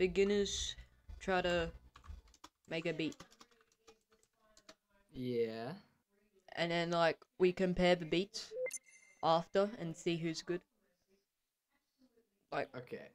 beginners try to make a beat, Yeah. and then like we compare the beats after and see who's good. Like Okay.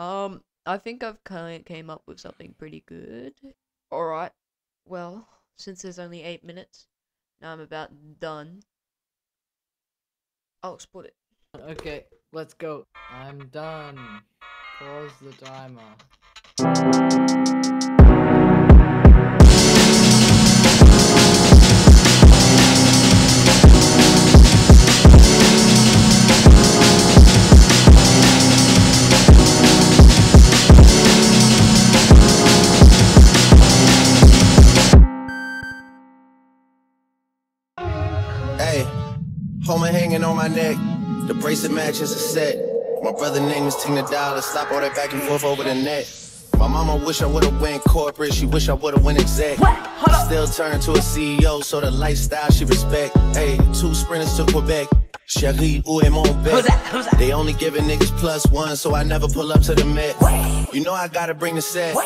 Um, I think I've kind of came up with something pretty good. All right. Well, since there's only eight minutes, now I'm about done. I'll split it. Okay, let's go. I'm done. Pause the timer. Hey, Homer hanging on my neck. The bracelet matches a set. My brother name is Tina Dollar. Stop all that back and forth over the net. My mama wish I would've went corporate. She wish I would've went exec. Still turned to a CEO, so the lifestyle she respect. Hey, two sprinters to Quebec. Cherie, où est mon bec? They only giving niggas plus one, so I never pull up to the Met. You know I gotta bring the set.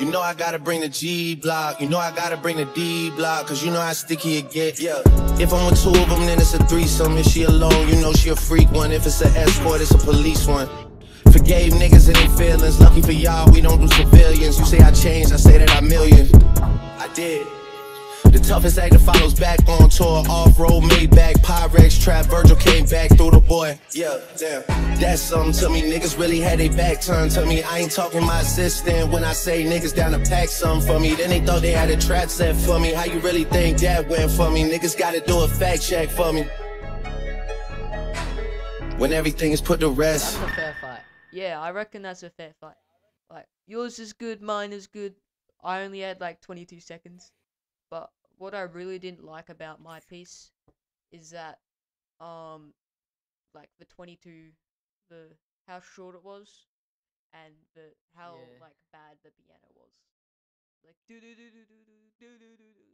You know I gotta bring the G block. You know I gotta bring the D block, cause you know how sticky it get. Yeah. If I'm with two of them, then it's a threesome. If she alone, you know she a freak one. If it's an escort, it's a police one. Forgave niggas and their feelings. Lucky for y'all, we don't do civilians. You say I changed, I say that I'm million. I did. The toughest act actor follows back on tour. Off road, Maybach, Pyrex, Trap, Virgil came back through the boy. Yeah, damn. That's something to me. Niggas really had their back turned to me. I ain't talking my assistant when I say niggas down to pack something for me. Then they thought they had a trap set for me. How you really think that went for me? Niggas gotta do a fact check for me. When everything is put to rest. That's a fair fight. Yeah, I reckon that's a fair fight. Like yours is good, mine is good. I only had like 22 seconds. But what I really didn't like about my piece is that um like the 22 the how short it was and the how Yeah. like bad the piano was. Like do do do do do do do do do.